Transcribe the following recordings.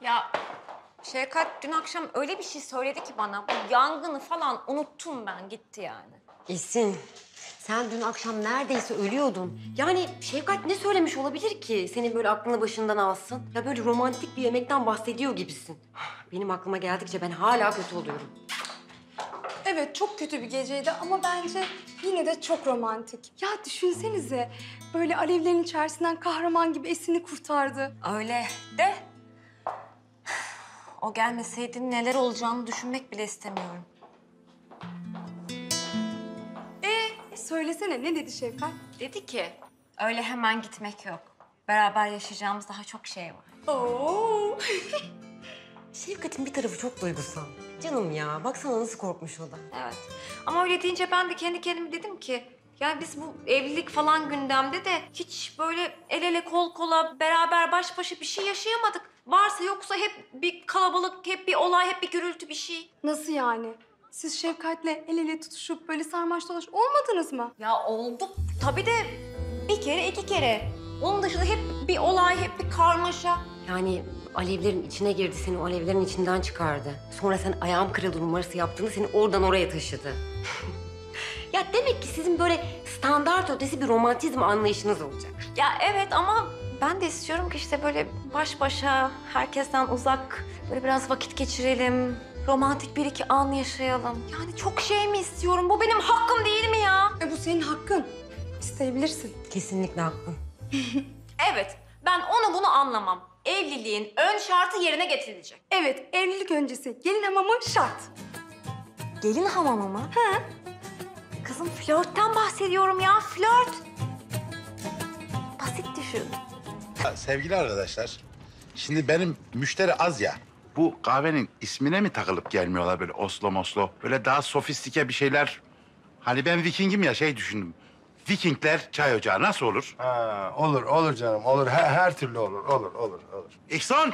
Ya Şevkat dün akşam öyle bir şey söyledi ki bana. Bu yangını falan unuttum ben gitti yani. Esin, sen dün akşam neredeyse ölüyordun. Yani Şevkat ne söylemiş olabilir ki senin böyle aklını başından alsın? Ya böyle romantik bir yemekten bahsediyor gibisin. Benim aklıma geldikçe ben hala kötü oluyorum. Evet çok kötü bir geceydi ama bence yine de çok romantik. Ya düşünsenize böyle alevlerin içerisinden kahraman gibi Esin'i kurtardı. Öyle de o gelmeseydi neler olacağını düşünmek bile istemiyorum. E söylesene ne dedi Şevkat? Dedi ki öyle hemen gitmek yok. Beraber yaşayacağımız daha çok şey var. Oo. Şevkat'in bir tarafı çok duygusal. Canım ya, baksana nasıl korkmuş o da. Evet. Ama öyle deyince ben de kendi kendime dedim ki... Yani biz bu evlilik falan gündemde de hiç böyle el ele kol kola beraber baş başa bir şey yaşayamadık. Varsa yoksa hep bir kalabalık, hep bir olay, hep bir gürültü bir şey. Nasıl yani? Siz Şevkat'le el ele tutuşup böyle sarmaş dolaş olmadınız mı? Ya oldu tabii de bir kere iki kere. Onun dışında hep bir olay, hep bir karmaşa. Yani alevlerin içine girdi, seni o alevlerin içinden çıkardı. Sonra sen ayağım kırıldı numarası yaptığında seni oradan oraya taşıdı. demek ki sizin böyle standart ötesi bir romantizm anlayışınız olacak. Ya evet ama ben de istiyorum ki işte böyle baş başa, herkesten uzak, böyle biraz vakit geçirelim. Romantik bir iki an yaşayalım. Yani çok şey mi istiyorum? Bu benim hakkım değil mi ya? E bu senin hakkın. İsteyebilirsin. Kesinlikle haklı. Evet, ben onu bunu anlamam. Evliliğin ön şartı yerine getirilecek. Evet evlilik öncesi gelin hamamı şart. Gelin hamamı mı? He. Kızım flörtten bahsediyorum ya, flört. Basit düşün. Ya Sevgili arkadaşlar, şimdi benim müşteri az ya. Bu kahvenin ismine mi takılıp gelmiyorlar böyle Oslo Moslo? Böyle daha sofistike bir şeyler. Hani ben Viking'im ya şey düşündüm. Vikingler çay ocağı nasıl olur? Ha, olur, olur canım. Olur. Her, her türlü olur. Olur, olur, olur. İhsan!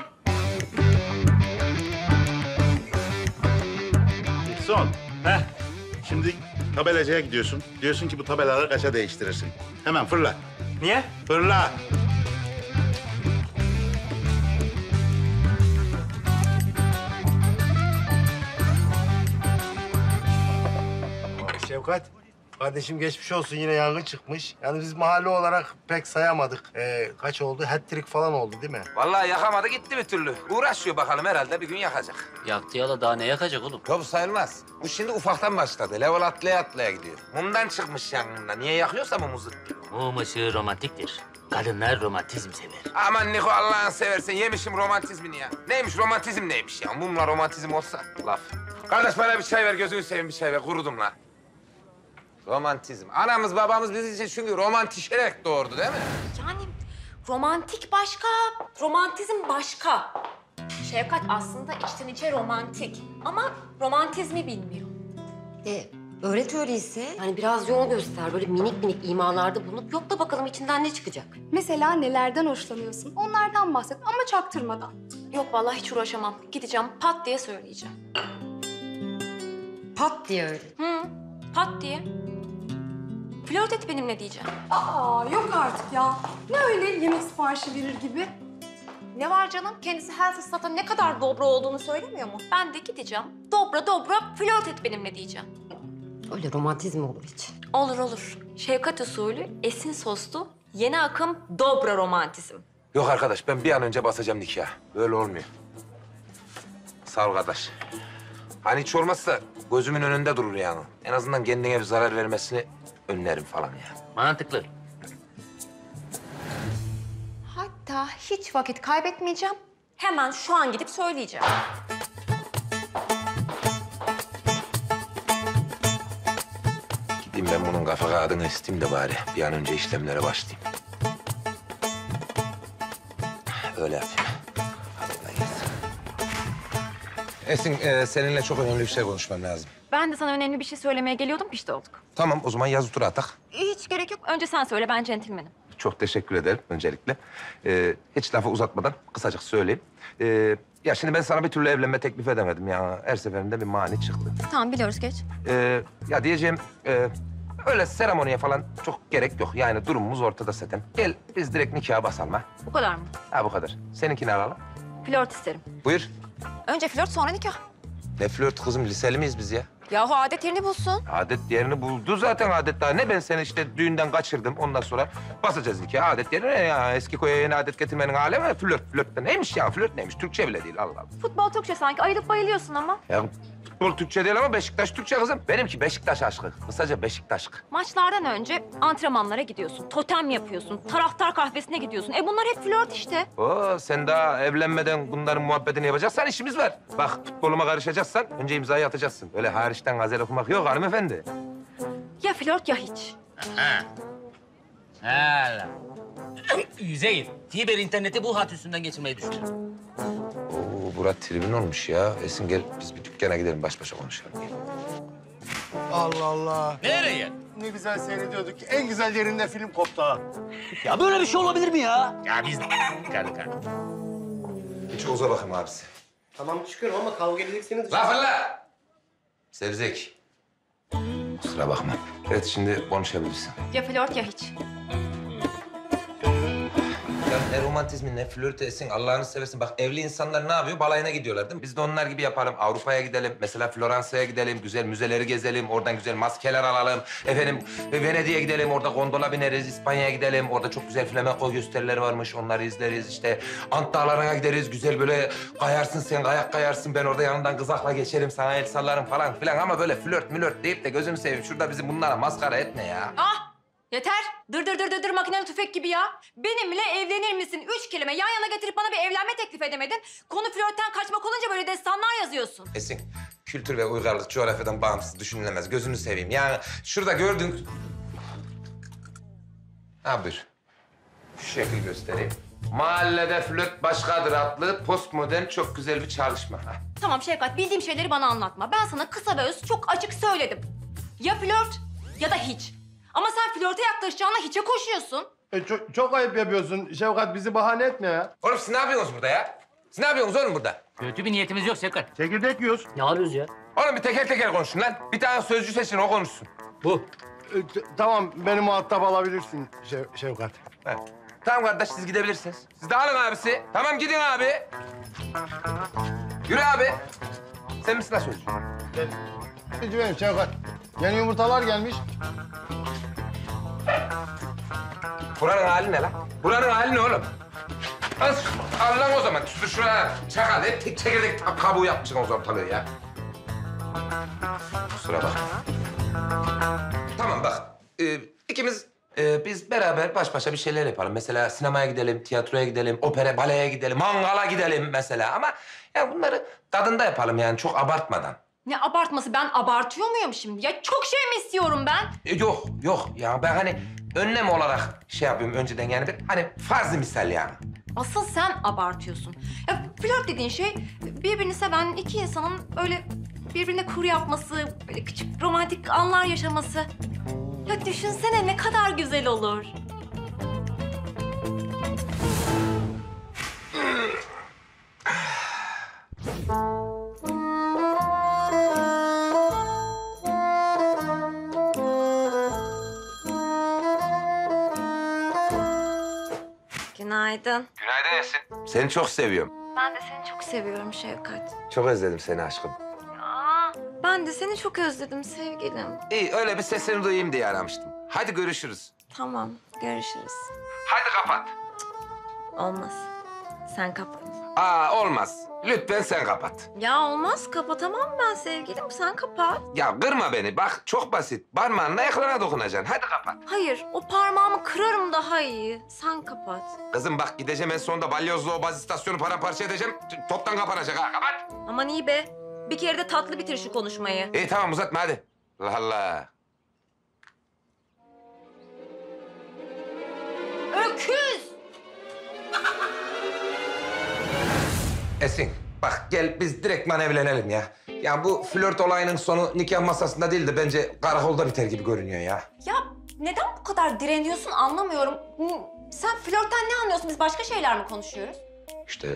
İhsan. Heh. Şimdi tabelacıya gidiyorsun. Diyorsun ki bu tabelaları kaça değiştirirsin. Hemen fırla. Niye? Fırla. Şevkat, kardeşim geçmiş olsun. Yine yangın çıkmış. Yani biz mahalle olarak pek sayamadık. Ee, kaç oldu? Hat-trick falan oldu değil mi? Vallahi yakamadı gitti bir türlü. Uğraşıyor bakalım herhalde bir gün yakacak. Yaktı yala daha ne yakacak oğlum? Yok sayılmaz. Bu şimdi ufaktan başladı. Level atlaya atlaya gidiyor. Mumdan çıkmış yangında. Niye yakıyorsa mumuzu? Mum ışığı romantiktir. Kadınlar romantizm sever. Aman Niko Allah'ını seversen yemişim romantizmini ya. Neymiş romantizm neymiş ya? Mumla romantizm olsa laf. Kardeş bana bir çay ver gözünü seveyim bir çay ver. Kurudum la. Romantizm. Anamız babamız biz için çünkü romantişerek doğurdu değil mi? Yani romantik başka, romantizm başka. Şefkat aslında içten içe romantik ama romantizmi bilmiyor. E, öğret öyleyse. Yani biraz yol göster. Böyle minik minik imalarda bulunup yok da bakalım içinden ne çıkacak. Mesela nelerden hoşlanıyorsun? Onlardan bahset ama çaktırmadan. Yok vallahi hiç uğraşamam. Gideceğim pat diye söyleyeceğim. Pat diye öyle. Hı, pat diye. Flört et benimle diyeceğim. Aa yok artık ya. Ne öyle yemek siparişi verir gibi? Ne var canım? Kendisi her fırsatta ne kadar dobra olduğunu söylemiyor mu? Ben de gideceğim. Dobra dobra flört et benimle diyeceğim. Öyle romantizm olur hiç. Olur olur. Şefkat usulü, esin soslu, yeni akım dobra romantizm. Yok arkadaş ben bir an önce basacağım nikah. Böyle olmuyor. Sağ ol kardeş. Hani hiç olmazsa gözümün önünde durur yani. En azından kendine bir zarar vermesini önlerim falan ya. Mantıklı. Hatta hiç vakit kaybetmeyeceğim. Hemen şu an gidip söyleyeceğim. Gideyim ben bunun kafa kağıdını isteyeyim de bari bir an önce işlemlere başlayayım. Öyle yapayım. Hadi. Esin, e, seninle çok önemli bir şey konuşmam lazım. Ben de sana önemli bir şey söylemeye geliyordum, işte olduk. Tamam, o zaman yazı tura atak. Hiç gerek yok. Önce sen söyle, ben centilmenim. Çok teşekkür ederim öncelikle. Ee, hiç lafı uzatmadan kısacık söyleyeyim. Ee, ya şimdi ben sana bir türlü evlenme teklif edemedim ya. Her seferinde bir mani çıktı. Tamam, biliyoruz geç. Ee, ya diyeceğim e, öyle seremoniye falan çok gerek yok. Yani durumumuz ortada zaten. Gel biz direkt nikaha basalım ha. Bu kadar mı? Ha bu kadar. Seninkini alalım. Flört isterim. Buyur. Önce flört sonra nikah. Ne flört kızım liseli miyiz biz ya? Yahu adet yerini bulsun. Adet yerini buldu zaten adet daha. Ne ben seni işte düğünden kaçırdım ondan sonra basacağız nikah. Adet yerine ne ya? Eski koya yeni adet getirmenin alemi flört. Flört de neymiş ya? Flört neymiş? Türkçe bile değil Allah Allah. Futbol Türkçe sanki. Ayılıp bayılıyorsun ama. Ya futbol Türkçe değil ama Beşiktaş Türkçe kızım. Benimki Beşiktaş aşkı. Kısaca Beşiktaş aşkı. Maçlardan önce antrenmanlara gidiyorsun. Totem yapıyorsun. Taraftar kahvesine gidiyorsun. E bunlar hep flört işte. Oo sen daha evlenmeden bunların muhabbetini yapacaksan işimiz var. Bak futboluma karışacaksan önce imzayı atacaksın. Öyle hariçten gazel okumak yok hanımefendi. Ya flört ya hiç. Hala. Yüzeyir. Fiber interneti bu hat üstünden geçirmeyi düşünüyorum. Burak tribün olmuş ya. Esin gel biz bir dükkana gidelim baş başa konuşalım. Gel. Allah Allah. Nereye? Ne güzel seyrediyorduk. En güzel yerinde film koptu ha. Ya böyle bir şey olabilir mi ya? Ya biz... Karı. Hiç uza bakayım abisi. Tamam çıkıyorum ama kavga edecekseniz... La fırla! Sevzek. Kusura bakma. Evet şimdi konuşabilirsin. Ya flört ya hiç. Ne romantizmi ne flörtü Esin Allah'ını seversin. Bak evli insanlar ne yapıyor? Balayına gidiyorlar değil mi? Biz de onlar gibi yapalım. Avrupa'ya gidelim. Mesela Floransa'ya gidelim. Güzel müzeleri gezelim. Oradan güzel maskeler alalım. Efendim Venedik'e gidelim. Orada gondola bineriz. İspanya'ya gidelim. Orada çok güzel flamenco gösterileri varmış. Onları izleriz. İşte Ant Dağları'na gideriz. Güzel böyle kayarsın sen kayak kayarsın. Ben orada yanından kızakla geçerim. Sana el sallarım falan filan. Ama böyle flört mülört deyip de gözünü seveyim. Şurada bizi bunlara maskara etme ya. Ah! Yeter. Dır dır dır dır dır makineli tüfek gibi ya. Benimle evlenir misin? Üç kelime yan yana getirip bana bir evlenme teklif edemedin. Konu flörtten kaçmak olunca böyle destanlar yazıyorsun. Esin, kültür ve uygarlık coğrafyadan bağımsız düşünülemez. Gözünü seveyim. Yani şurada gördüğün... Ha buyur. Şu şekil göstereyim. Mahallede flört başkadır adlı postmodern çok güzel bir çalışma. Ha. Tamam Şevkat bildiğim şeyleri bana anlatma. Ben sana kısa ve öz çok açık söyledim. Ya flört ya da hiç. Ama sen flörte yaklaşacağına hiçe koşuyorsun. E, çok, çok ayıp yapıyorsun. Şevkat bizi bahane etme ya. Oğlum siz ne yapıyorsunuz burada ya? Siz ne yapıyorsunuz oğlum burada? Kötü bir niyetimiz yok Sevkat. Çekirdek yiyoruz. Ne yapıyoruz ya? Oğlum bir teker teker konuşun lan. Bir tane sözcü seçin o konuşsun. Bu. E, t- tamam beni muhatap alabilirsin Şev- Şevkat. Ha. Tamam kardeş siz gidebilirsiniz. Siz de alın abisi. Tamam gidin abi. Yürü abi. Sen misin lan sözcü? Gel. Gel benim Şevkat. Yeni yumurtalar gelmiş. Buranın hali ne lan? Buranın hali ne oğlum? Al, al lan o zaman. Tüsür şuraya. Çakal. Hep tek çekirdek kabuğu yapmışsın o ortalığı ya. Kusura bakma. Tamam bak. Ee, ikimiz e, biz beraber baş başa bir şeyler yapalım. Mesela sinemaya gidelim, tiyatroya gidelim, opera, baleye gidelim, mangala gidelim mesela. Ama ya bunları tadında yapalım yani çok abartmadan. Ne abartması ben abartıyor muyum şimdi? Ya çok şey mi istiyorum ben? E, yok, yok. Ya ben hani önlem olarak şey yapıyorum önceden yani bir hani farz misal yani. Asıl sen abartıyorsun. Ya flört dediğin şey birbirini seven iki insanın öyle birbirine kur yapması, böyle küçük romantik anlar yaşaması. Ya düşünsene ne kadar güzel olur. Günaydın. Günaydın Esin. Seni çok seviyorum. Ben de seni çok seviyorum Şevkat. Çok özledim seni aşkım. Ben de seni çok özledim sevgilim. İyi öyle bir sesini duyayım diye aramıştım. Hadi görüşürüz. Tamam, görüşürüz. Hadi kapat. Olmaz. Sen kapat. Aa olmaz. Lütfen sen kapat. Ya olmaz, kapatamam ben sevgilim. Sen kapat. Ya kırma beni. Bak çok basit. Parmağınla ekrana dokunacaksın. Hadi kapat. Hayır, o parmağımı kırarım daha iyi. Sen kapat. Kızım bak gideceğim en sonunda balyozlu o baz istasyonu paramparça edeceğim. T- Toptan kapanacak ha. Kapat. Aman iyi be. Bir kere de tatlı bitir şu konuşmayı. İyi tamam uzatma hadi. Allah Allah. Esin bak gel biz direktman evlenelim ya. Ya bu flört olayının sonu nikah masasında değil de bence karakolda biter gibi görünüyor ya. Ya neden bu kadar direniyorsun anlamıyorum. Sen flörtten ne anlıyorsun? Biz başka şeyler mi konuşuyoruz? İşte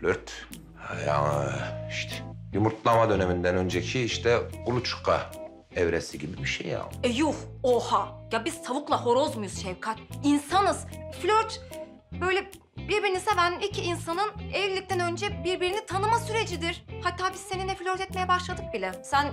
flört. Ha, Ya işte yumurtlama döneminden önceki işte kuluçka evresi gibi bir şey ya. E yuh, oha. Ya biz tavukla horoz muyuz Şevkat? İnsanız. Flört böyle birbirini seven iki insanın evlilikten önce birbirini tanıma sürecidir. Hatta biz seninle flört etmeye başladık bile. Sen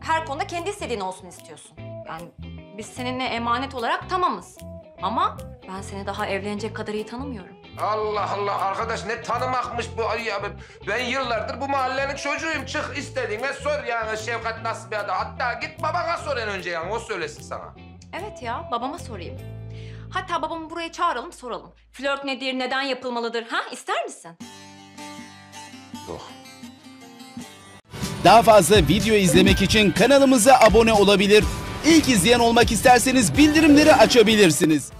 her konuda kendi istediğin olsun istiyorsun. Yani biz seninle emanet olarak tamamız. Ama ben seni daha evlenecek kadar iyi tanımıyorum. Allah Allah arkadaş ne tanımakmış bu ay ya. Ben- yıllardır bu mahallenin çocuğuyum. Çık istediğine sor yani Şevkat nasıl bir adam. Hatta git babana sor en önce yani o söylesin sana. Evet ya, babama sorayım. Hatta babamı buraya çağıralım, soralım. Flört nedir, neden yapılmalıdır? Ha, ister misin? Yok. Daha fazla video izlemek için kanalımıza abone olabilir. İlk izleyen olmak isterseniz bildirimleri açabilirsiniz.